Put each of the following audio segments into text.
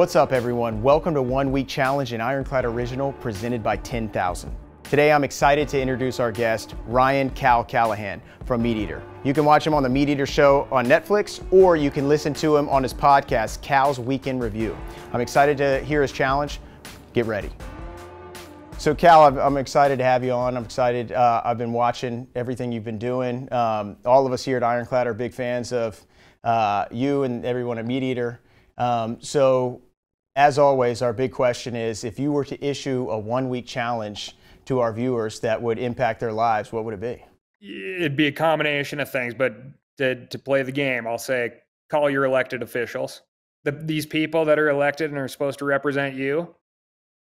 What's up, everyone? Welcome to One Week Challenge, an Ironclad original presented by 10,000. Today, I'm excited to introduce our guest, Ryan Cal Callaghan from MeatEater. You can watch him on the MeatEater Show on Netflix, or you can listen to him on his podcast, Cal's Week in Review. I'm excited to hear his challenge. Get ready. So, Cal, I'm excited to have you on. I'm excited. Uh, I've been watching everything you've been doing. Um, all of us here at Ironclad are big fans of uh, you and everyone at MeatEater. Um, so, as always, our big question is if you were to issue a one week challenge to our viewers that would impact their lives, what would it be? It'd be a combination of things, but to, to play the game, I'll say call your elected officials. The, these people that are elected and are supposed to represent you,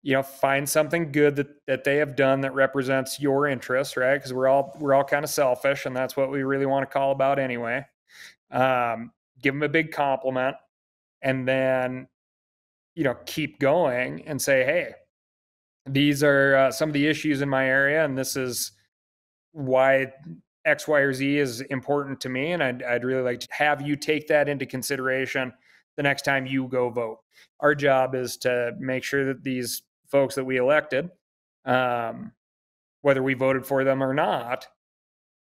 you know, find something good that, that they have done that represents your interests, right? Because we're all we're all kind of selfish, and that's what we really want to call about anyway. Um, give them a big compliment and then you know keep going and say hey these are uh, some of the issues in my area and this is why x y or z is important to me and I'd, I'd really like to have you take that into consideration the next time you go vote. Our job is to make sure that these folks that we elected um, whether we voted for them or not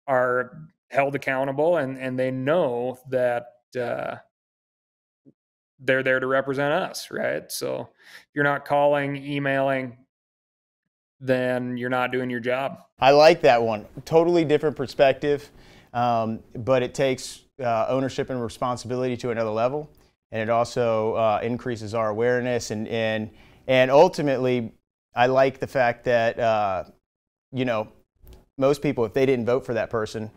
are held accountable and and they know that uh, they're there to represent us, right? So if you're not calling, emailing, then you're not doing your job. I like that one. Totally different perspective, um, but it takes uh, ownership and responsibility to another level, and it also uh, increases our awareness and and and ultimately, I like the fact that uh, you know most people, if they didn't vote for that person,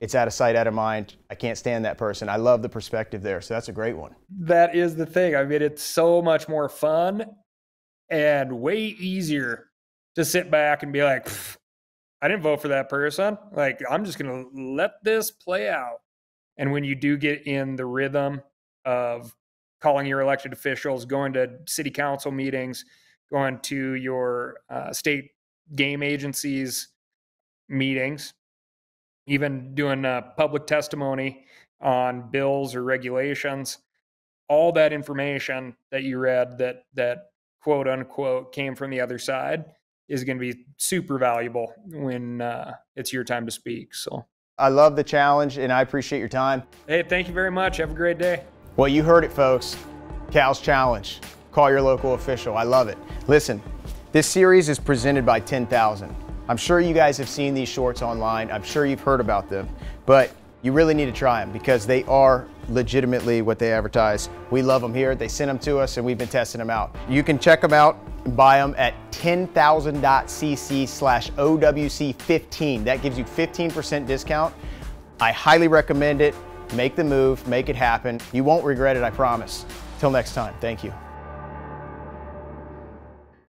it's out of sight, out of mind. I can't stand that person. I love the perspective there. So that's a great one. That is the thing. I mean, it's so much more fun and way easier to sit back and be like, I didn't vote for that person. Like, I'm just going to let this play out. And when you do get in the rhythm of calling your elected officials, going to city council meetings, going to your uh, state game agencies meetings, even doing uh, public testimony on bills or regulations, all that information that you read that that quote unquote came from the other side is going to be super valuable when uh, it's your time to speak. So I love the challenge and I appreciate your time. Hey, thank you very much. Have a great day. Well, you heard it, folks. Cal's challenge. Call your local official. I love it. Listen, this series is presented by 10,000. I'm sure you guys have seen these shorts online. I'm sure you've heard about them, but you really need to try them because they are legitimately what they advertise. We love them here. They send them to us and we've been testing them out. You can check them out and buy them at TenThousand.cc slash OWC15. That gives you 15% discount. I highly recommend it. Make the move, make it happen. You won't regret it, I promise. Till next time, thank you.